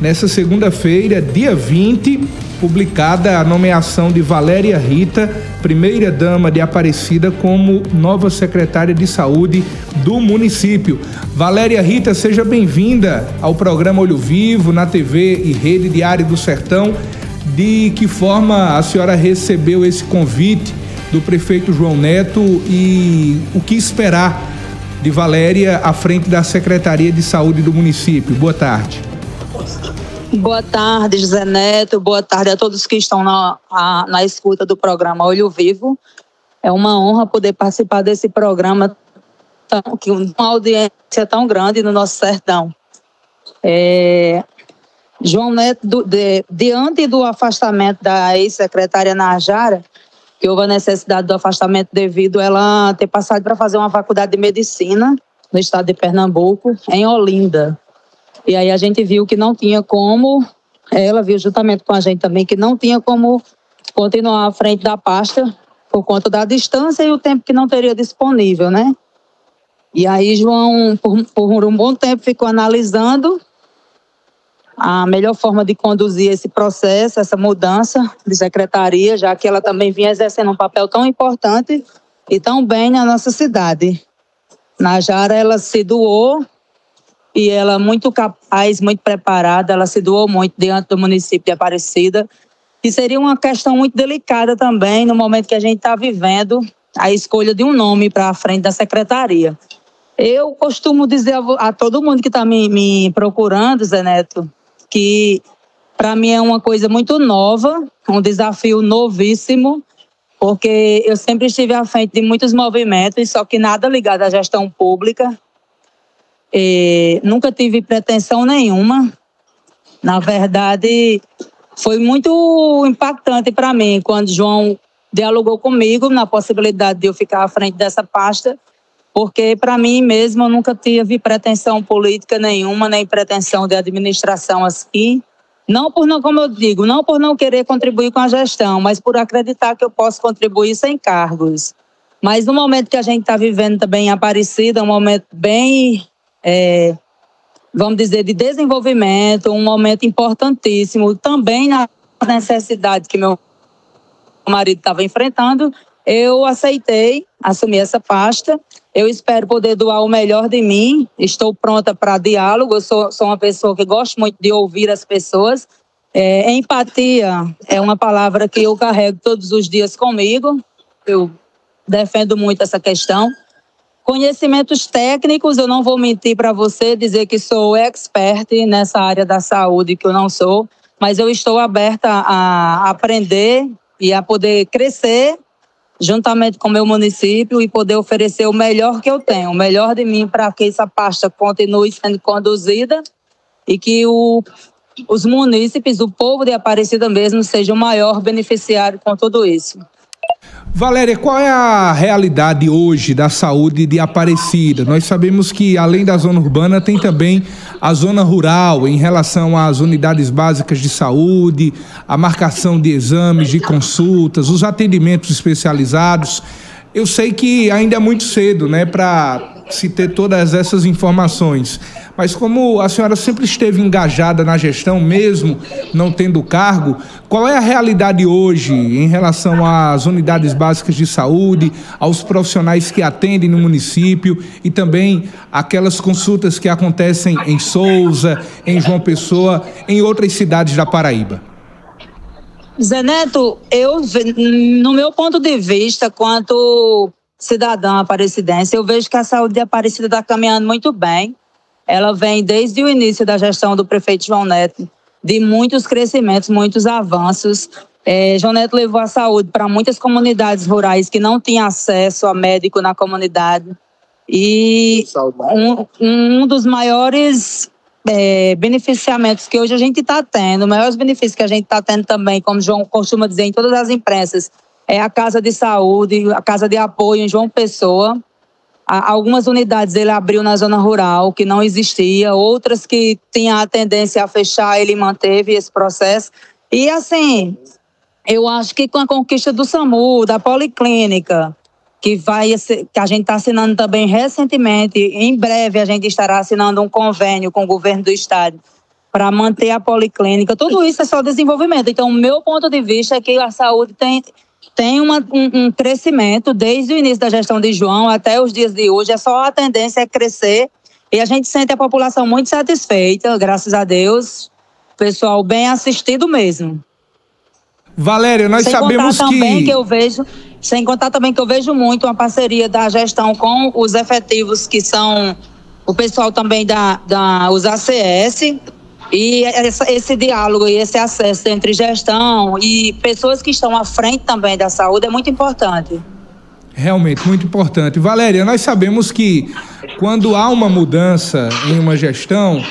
nessa segunda-feira, dia 20, publicada a nomeação de Valéria Rita, primeira dama de Aparecida, como nova secretária de saúde do município. Valéria Rita, seja bem-vinda ao programa Olho Vivo, na TV e Rede Diário do Sertão. De que forma a senhora recebeu esse convite do prefeito João Neto e o que esperar de Valéria à frente da Secretaria de Saúde do município? Boa tarde. Boa tarde, José Neto. Boa tarde a todos que estão na, a, na escuta do programa Olho Vivo. É uma honra poder participar desse programa tão, que uma audiência tão grande no nosso sertão. É, João Neto, do, de, diante do afastamento da ex-secretária Najara, que houve a necessidade do afastamento devido a ela ter passado para fazer uma faculdade de medicina no estado de Pernambuco, em Olinda. E aí a gente viu que não tinha como, ela viu juntamente com a gente também, que não tinha como continuar à frente da pasta por conta da distância e o tempo que não teria disponível, né? E aí João, por, por um bom tempo, ficou analisando a melhor forma de conduzir esse processo, essa mudança de secretaria, já que ela também vinha exercendo um papel tão importante e tão bem na nossa cidade. Najara, ela se doou e ela muito capaz, muito preparada, ela se doou muito diante do município de Aparecida. E seria uma questão muito delicada também no momento que a gente está vivendo a escolha de um nome para a frente da secretaria. Eu costumo dizer a, a todo mundo que está me, me procurando, Zé Neto, que para mim é uma coisa muito nova, um desafio novíssimo, porque eu sempre estive à frente de muitos movimentos, só que nada ligado à gestão pública. E nunca tive pretensão nenhuma. Na verdade, foi muito impactante para mim quando João dialogou comigo na possibilidade de eu ficar à frente dessa pasta, porque para mim mesmo eu nunca tive pretensão política nenhuma, nem pretensão de administração assim. Não por não, como eu digo, não por não querer contribuir com a gestão, mas por acreditar que eu posso contribuir sem cargos. Mas no momento que a gente está vivendo também em Aparecida, um momento bem é, vamos dizer, de desenvolvimento, um momento importantíssimo também na necessidade que meu marido estava enfrentando, eu aceitei assumir essa pasta. Eu espero poder doar o melhor de mim. Estou pronta para diálogo. Eu sou, sou uma pessoa que gosto muito de ouvir as pessoas. É, empatia é uma palavra que eu carrego todos os dias comigo. Eu defendo muito essa questão. Conhecimentos técnicos, eu não vou mentir para você, dizer que sou expert nessa área da saúde, que eu não sou, mas eu estou aberta a aprender e a poder crescer juntamente com o meu município e poder oferecer o melhor que eu tenho, o melhor de mim para que essa pasta continue sendo conduzida e que o, os munícipes, o povo de Aparecida mesmo, seja o maior beneficiário com tudo isso. Valéria, qual é a realidade hoje da saúde de Aparecida? Nós sabemos que, além da zona urbana, tem também a zona rural em relação às unidades básicas de saúde, a marcação de exames, de consultas, os atendimentos especializados. Eu sei que ainda é muito cedo, né, para se ter todas essas informações. Mas como a senhora sempre esteve engajada na gestão, mesmo não tendo cargo, qual é a realidade hoje em relação às unidades básicas de saúde, aos profissionais que atendem no município e também aquelas consultas que acontecem em Souza, em João Pessoa, em outras cidades da Paraíba? Zé Neto, eu, no meu ponto de vista, quanto cidadã aparecidense, eu vejo que a saúde de Aparecida está caminhando muito bem. Ela vem desde o início da gestão do prefeito João Neto, de muitos crescimentos, muitos avanços. É, João Neto levou a saúde para muitas comunidades rurais que não tinham acesso a médico na comunidade. E um, um dos maiores é, beneficiamentos que hoje a gente está tendo, maiores benefícios que a gente está tendo também, como João costuma dizer em todas as imprensas, é a Casa de Saúde, a Casa de Apoio em João Pessoa. Algumas unidades ele abriu na zona rural, que não existia, outras que tinham a tendência a fechar, ele manteve esse processo. E assim, eu acho que com a conquista do SAMU, da Policlínica, que vai que a gente está assinando também recentemente, em breve a gente estará assinando um convênio com o governo do estado para manter a policlínica. Tudo isso é só desenvolvimento. Então, o meu ponto de vista é que a saúde tem, tem uma, um, um, crescimento desde o início da gestão de João até os dias de hoje. É só a tendência é crescer e a gente sente a população muito satisfeita, graças a Deus. Pessoal bem assistido mesmo. Valéria, nós sem sabemos contar também que... que eu vejo, sem contar também que eu vejo muito uma parceria da gestão com os efetivos que são o pessoal também da, da os ACS e essa, esse diálogo e esse acesso entre gestão e pessoas que estão à frente também da saúde é muito importante. Realmente, muito importante. Valéria, nós sabemos que quando há uma mudança em uma gestão,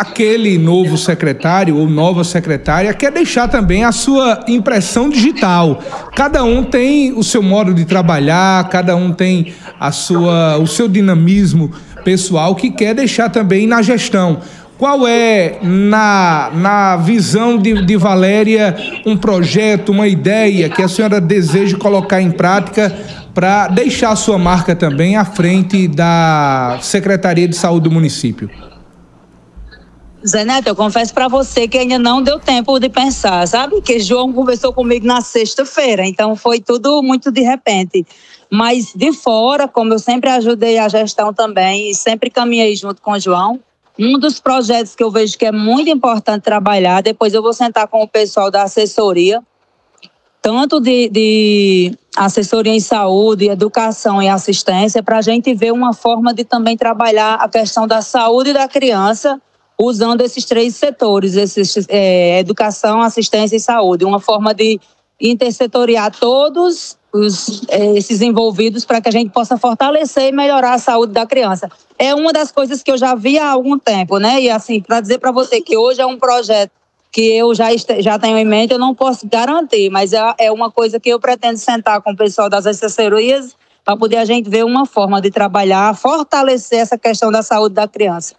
aquele novo secretário ou nova secretária quer deixar também a sua impressão digital. Cada um tem o seu modo de trabalhar, cada um tem a sua, o seu dinamismo pessoal que quer deixar também na gestão. Qual é, na, na visão de, de Valéria, um projeto, uma ideia que a senhora deseja colocar em prática para deixar a sua marca também à frente da Secretaria de Saúde do município? Zé Neto, eu confesso para você que ainda não deu tempo de pensar, sabe? Que João conversou comigo na sexta-feira, então foi tudo muito de repente. Mas de fora, como eu sempre ajudei a gestão também e sempre caminhei junto com o João, um dos projetos que eu vejo que é muito importante trabalhar, depois eu vou sentar com o pessoal da assessoria, tanto de, de assessoria em saúde, educação e assistência, para a gente ver uma forma de também trabalhar a questão da saúde da criança usando esses três setores, esses, é, educação, assistência e saúde, uma forma de intersetoriar todos os, é, esses envolvidos para que a gente possa fortalecer e melhorar a saúde da criança. É uma das coisas que eu já vi há algum tempo, né? E assim, para dizer para você que hoje é um projeto que eu já, já tenho em mente, eu não posso garantir, mas é, é uma coisa que eu pretendo sentar com o pessoal das assessorias para poder a gente ver uma forma de trabalhar, fortalecer essa questão da saúde da criança.